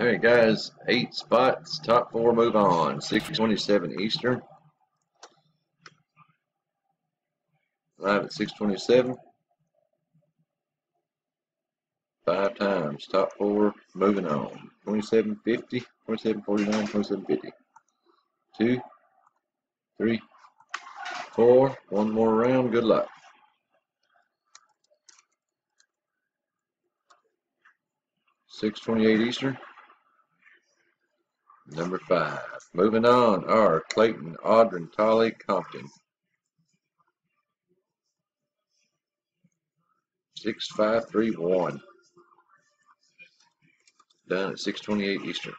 All right, guys, eight spots, top four move on. 627 Eastern. Live at 627. Five times, top four, moving on. 2750, 2749, 2750. Two, three, four. One more round. Good luck. Six twenty-eight Eastern. Number five. Moving on are Clayton, Audrin, Tolly, Compton. Six five three one. Done at six twenty-eight Eastern.